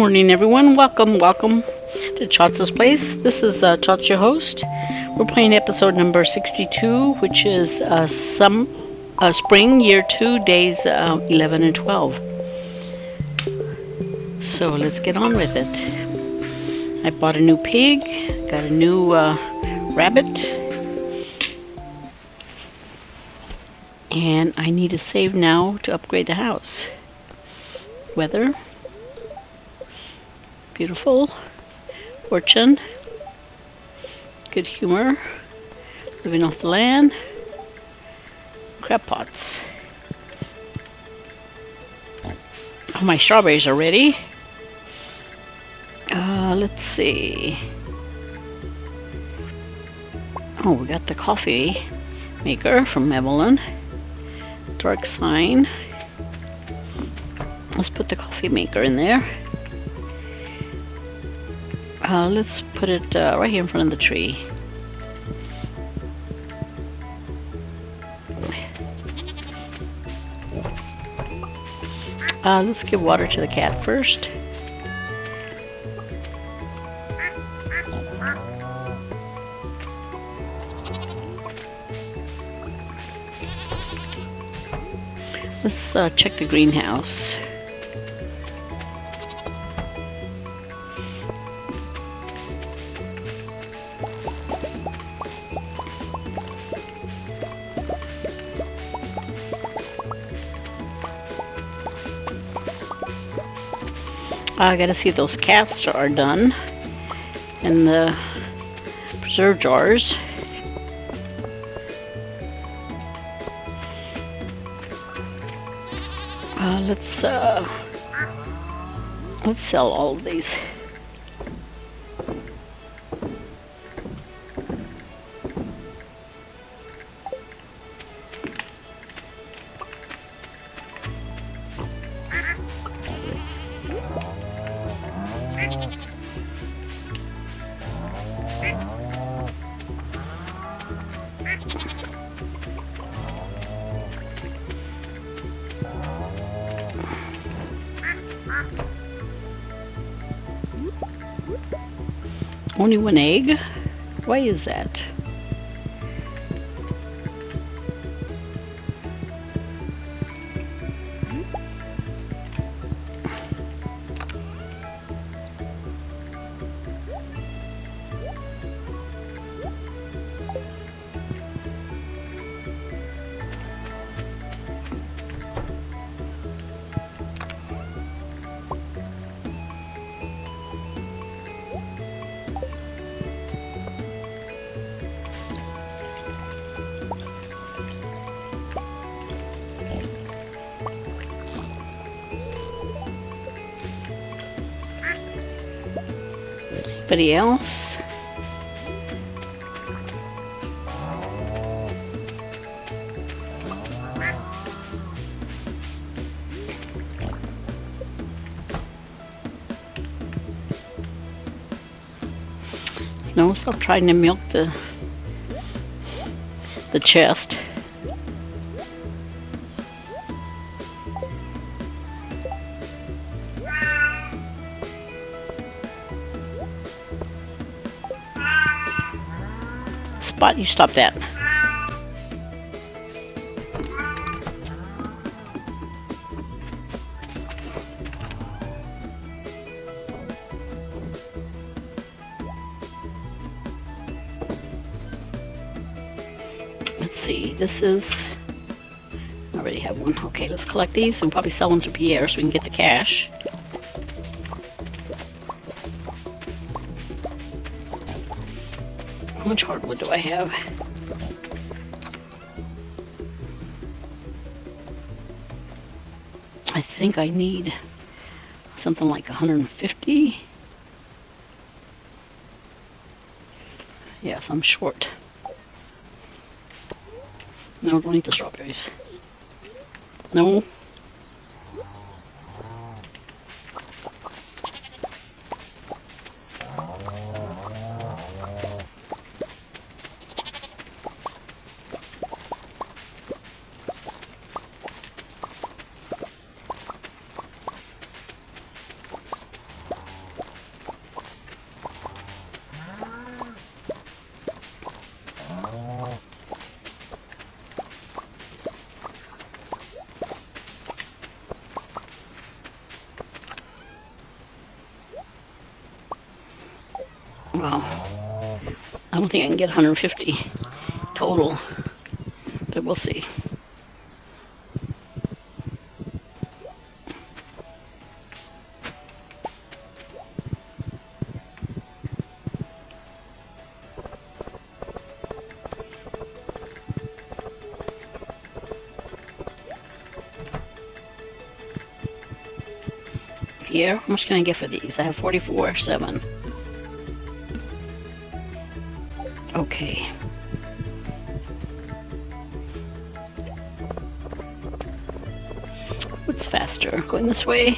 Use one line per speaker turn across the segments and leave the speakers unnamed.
Morning, everyone. Welcome, welcome to Chotsa's Place. This is uh, your host. We're playing episode number 62, which is uh, some uh, spring year two, days uh, 11 and 12. So let's get on with it. I bought a new pig, got a new uh, rabbit, and I need to save now to upgrade the house. Weather beautiful, fortune, good humor, living off the land, crab pots. Oh, my strawberries are ready. Uh, let's see. Oh, we got the coffee maker from Evelyn. Dark sign. Let's put the coffee maker in there. Uh, let's put it uh, right here in front of the tree. Uh, let's give water to the cat first. Let's uh, check the greenhouse. I gotta see if those casts are done in the preserve jars. Uh, let's uh, let's sell all of these. Only one egg? Why is that? Anybody else? No, stop trying to milk the the chest. You stop that. Let's see, this is, I already have one. Okay, let's collect these and probably sell them to Pierre so we can get the cash. Much hardwood do I have? I think I need something like 150. Yes, I'm short. No, don't eat the strawberries. No. Think I can get 150 total, but we'll see. Here, how much can I get for these? I have 44, 7. Faster? Going this way?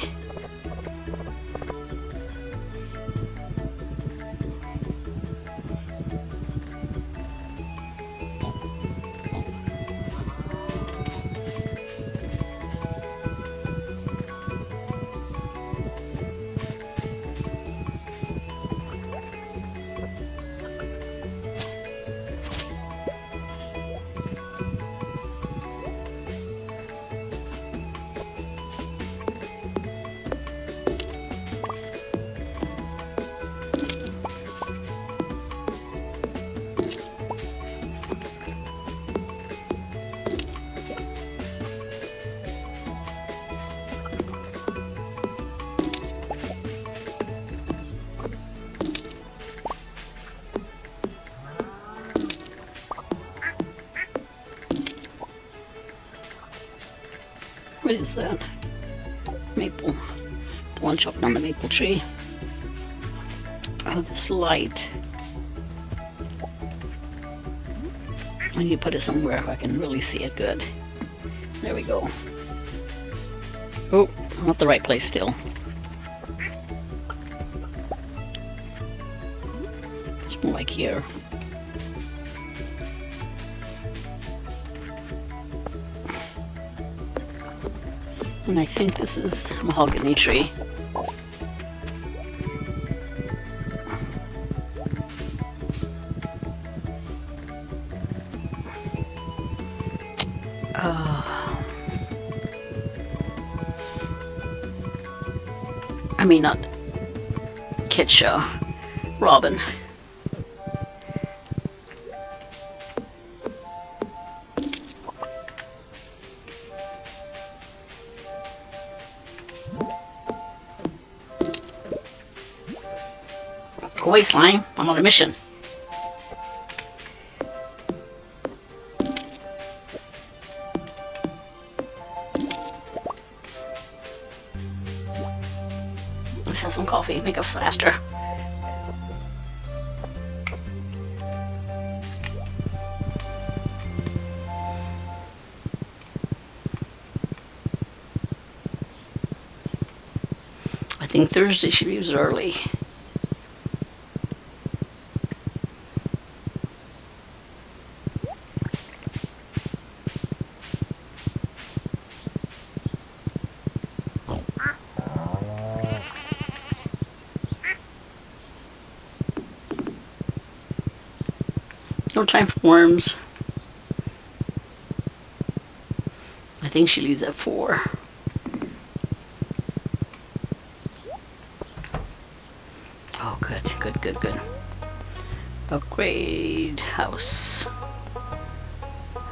Maple tree. Oh, this light. Need to put it somewhere I can really see it good. There we go. Oh, not the right place still. It's more like here. And I think this is mahogany tree. Mean, not Kitcha, Robin. Go away, slime. I'm on a mission. Coffee. Make us faster. I think Thursday she leaves early. No time for worms. I think she leaves at four. Oh, good, good, good, good. Upgrade house.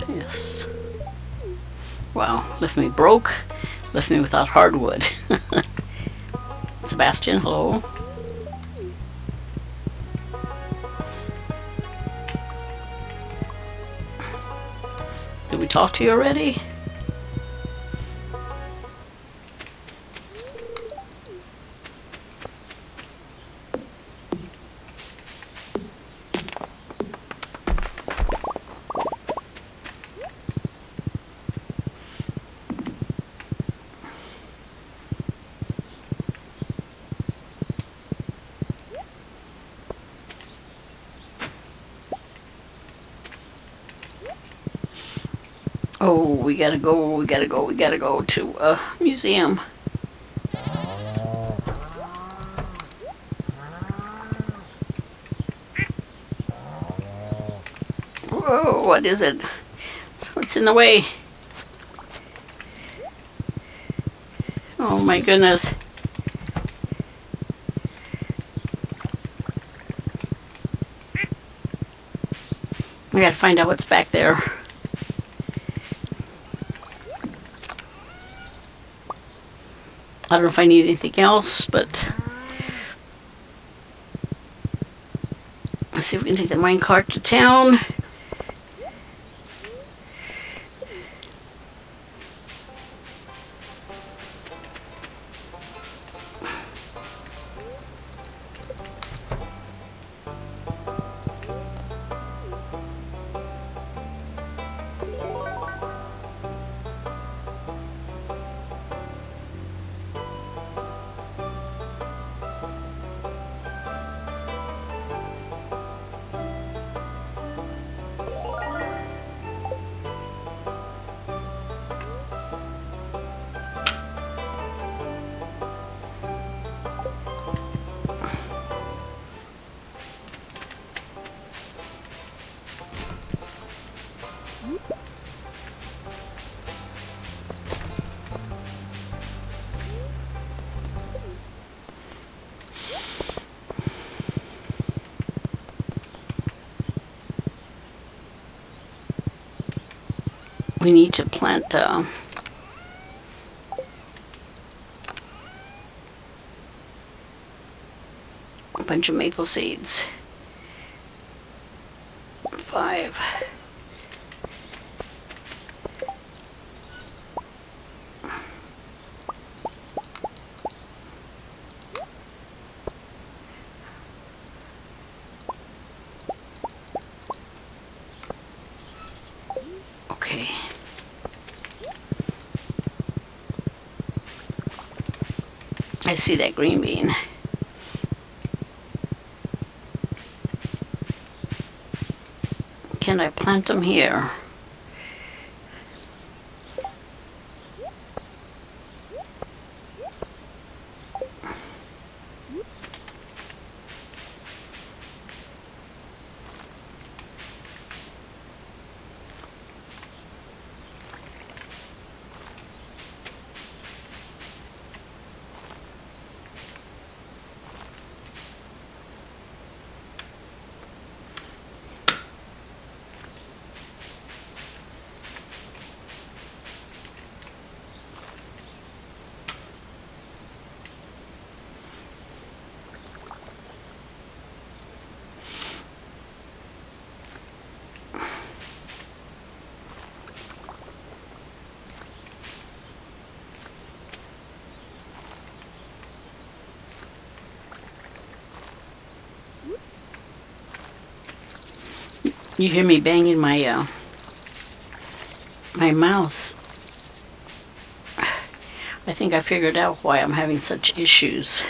Yes. Wow, left me broke, left me without hardwood. Sebastian, hello. You already? Gotta go, we gotta go, we gotta go to a museum. Whoa, what is it? What's in the way? Oh my goodness. We gotta find out what's back there. I don't know if I need anything else, but let's see if we can take the minecart to town. We need to plant uh, a bunch of maple seeds. Five. Okay. I see that green bean. Can I plant them here? You hear me banging my uh, my mouse. I think I figured out why I'm having such issues.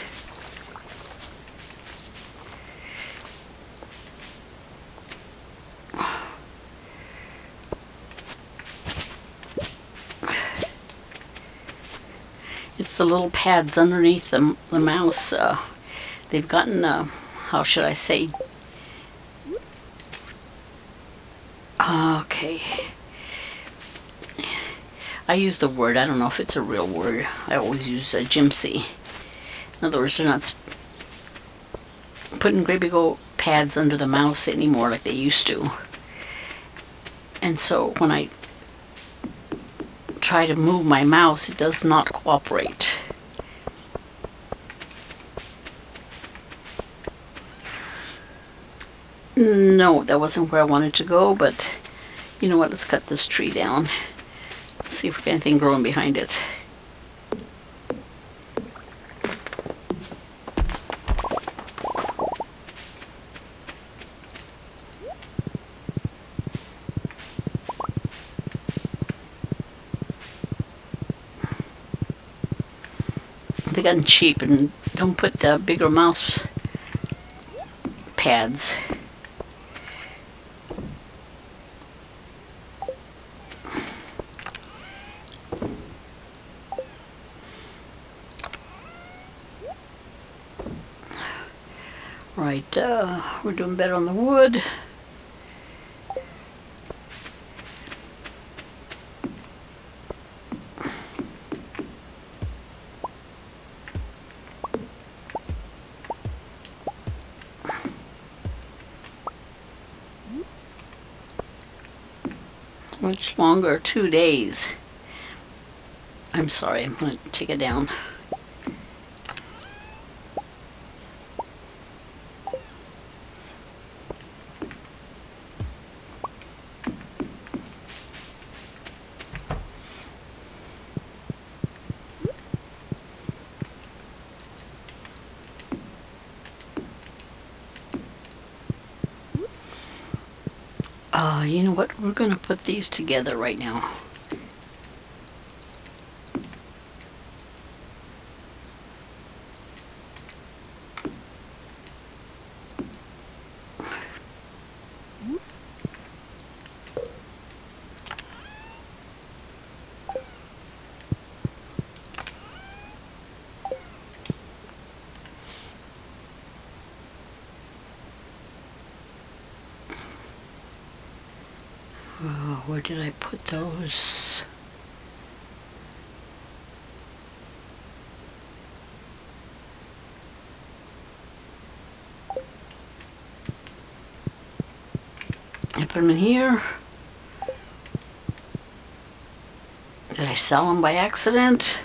It's the little pads underneath the, the mouse. Uh, they've gotten, uh, how should I say, Okay. I use the word, I don't know if it's a real word. I always use a gypsy. In other words, they're not putting baby old pads under the mouse anymore like they used to. And so when I try to move my mouse, it does not cooperate. No, that wasn't where I wanted to go, but you know what, let's cut this tree down. See if we get anything growing behind it. They gotten cheap and don't put uh, bigger mouse pads. Right, we're doing better on the wood. much longer, two days. I'm sorry, I'm going to take it down. Uh, you know what? We're going to put these together right now. Oh, where did I put those? I put them in here. Did I sell them by accident?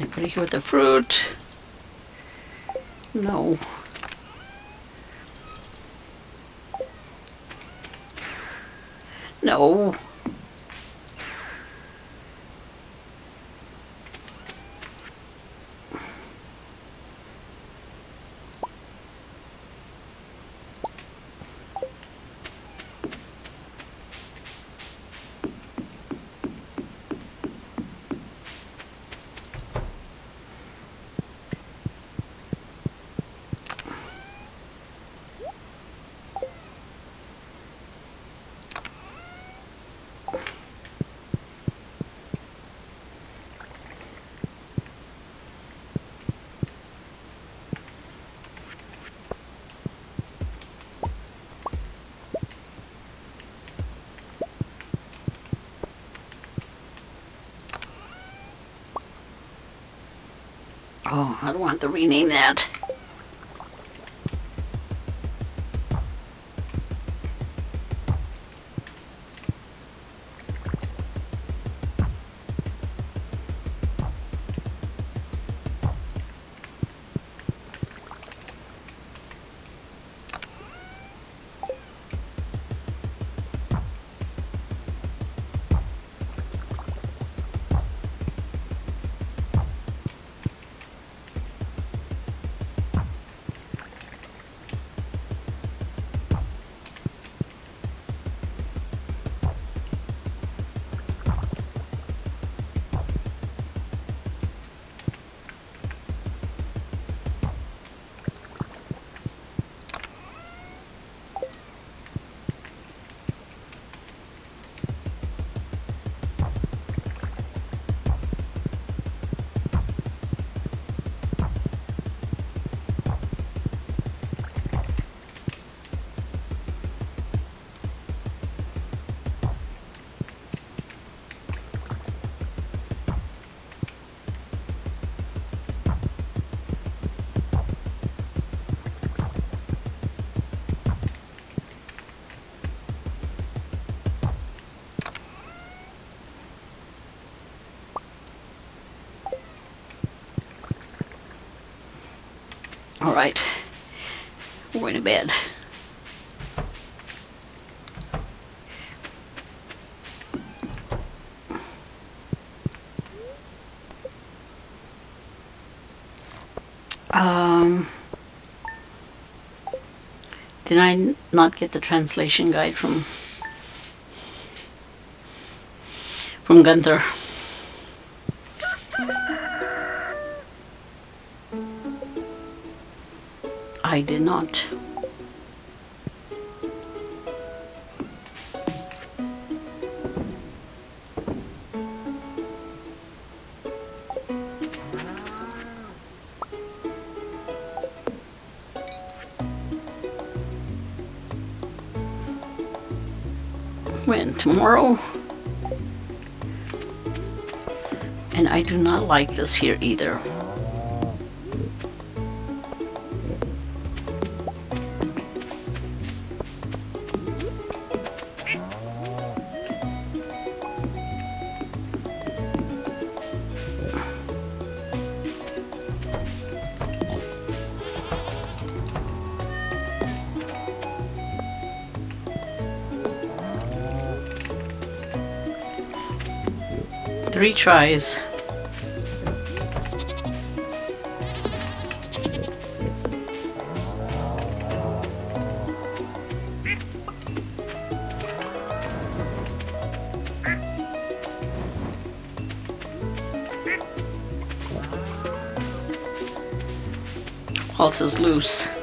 I put it here with the fruit. No. No. Oh, I don't want to rename that. Going to bed. Um, did I not get the translation guide from from Gunther? I did not. when? Tomorrow? And I do not like this here either. Three tries. Pulse is loose.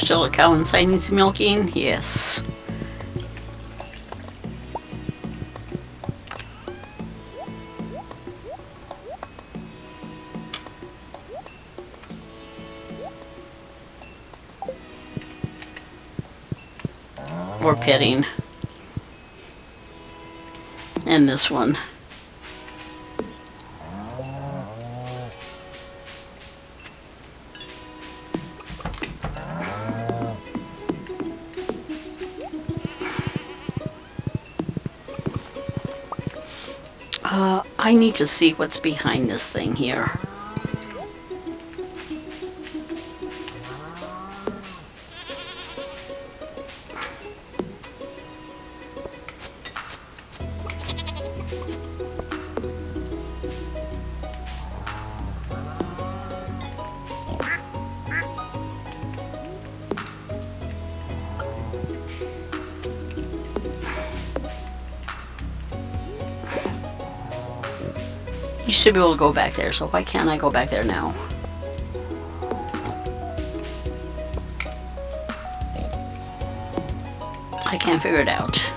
Still a cow inside needs milking? Yes. Or petting. And this one. Need to see what's behind this thing here. Should be able to go back there, so why can't I go back there now? I can't figure it out.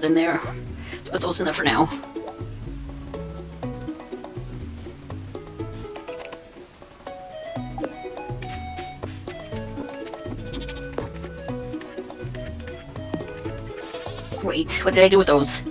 In there. Put those in there for now. Wait, what did I do with those?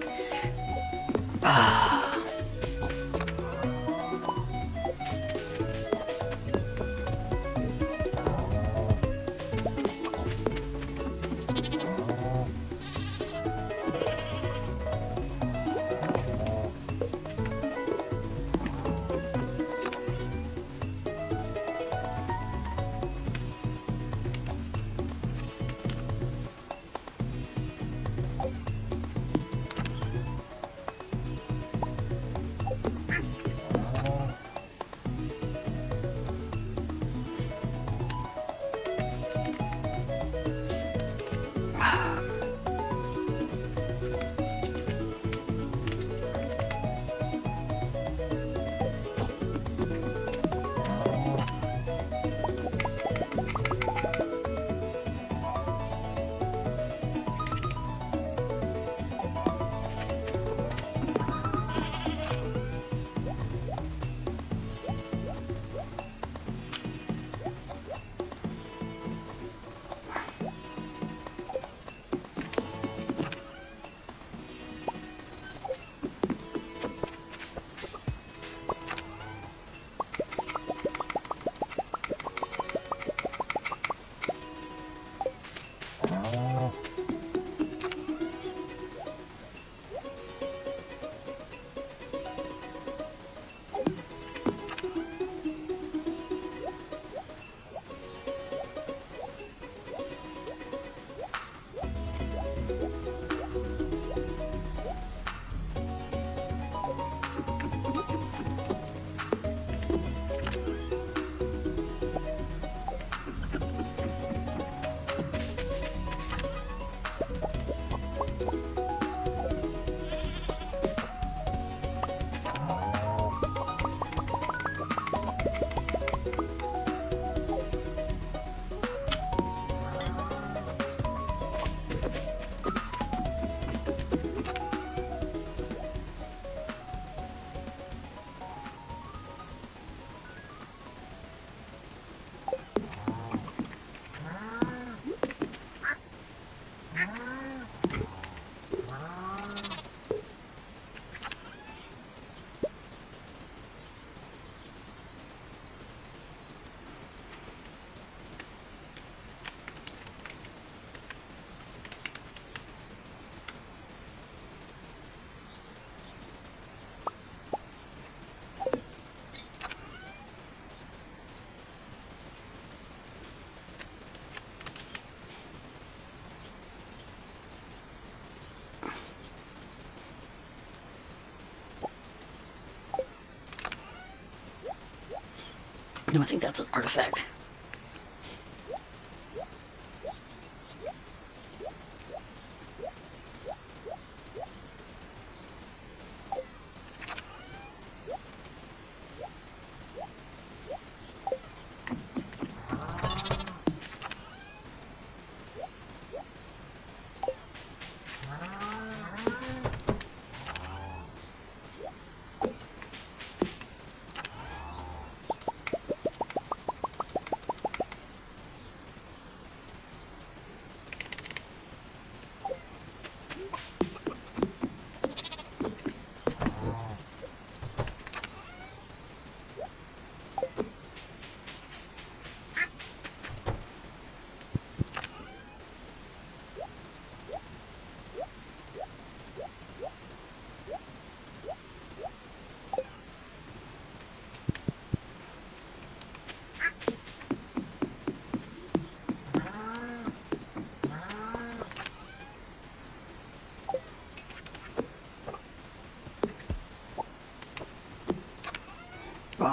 I think that's an artifact.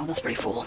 That's pretty full.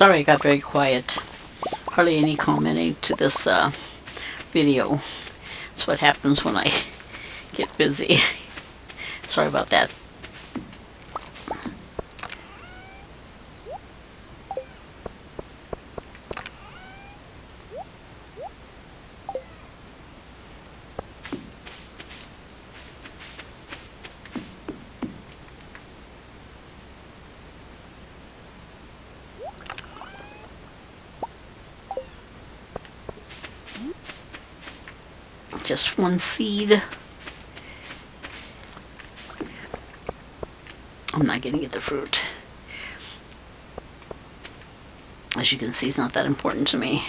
Sorry I got very quiet. Hardly any commenting to this uh, video. That's what happens when I get busy. Sorry about that. Just one seed. I'm not going to get the fruit. As you can see, it's not that important to me.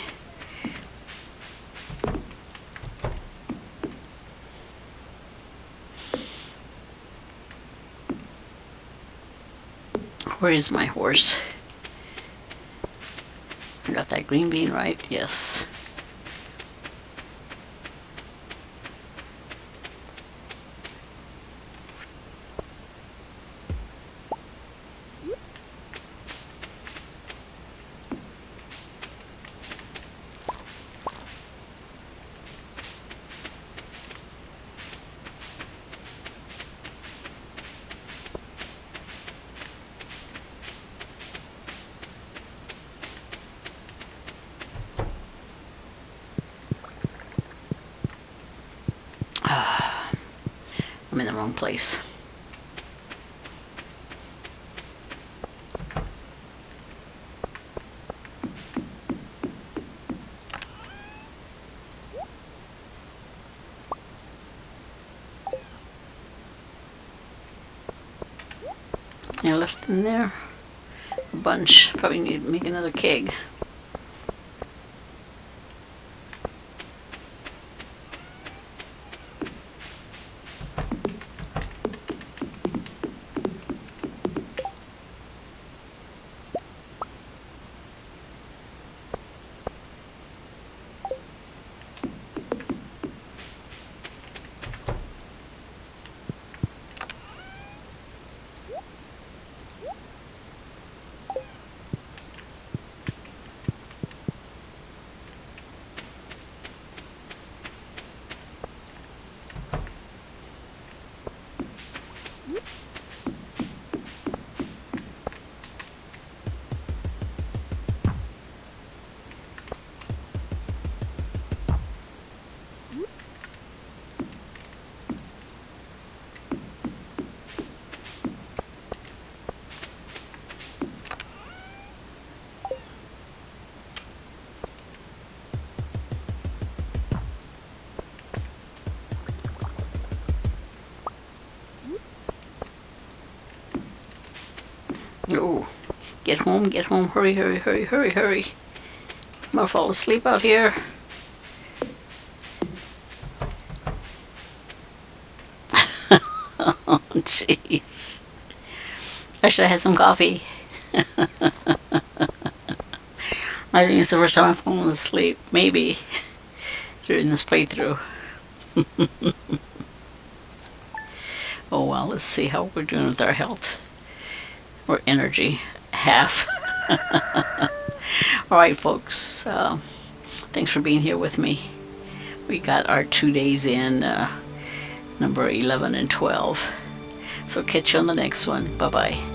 Where is my horse? I got that green bean right? Yes. I'm in the wrong place. I left in there a bunch. Probably need to make another keg. Get home, get home, hurry, hurry, hurry, hurry, hurry. I'm gonna fall asleep out here. oh, jeez. I should have had some coffee. I think it's the first time I've fallen asleep, maybe, during this playthrough. oh well, let's see how we're doing with our health or energy half. All right, folks. Uh, thanks for being here with me. We got our two days in, uh, number 11 and 12. So catch you on the next one. Bye-bye.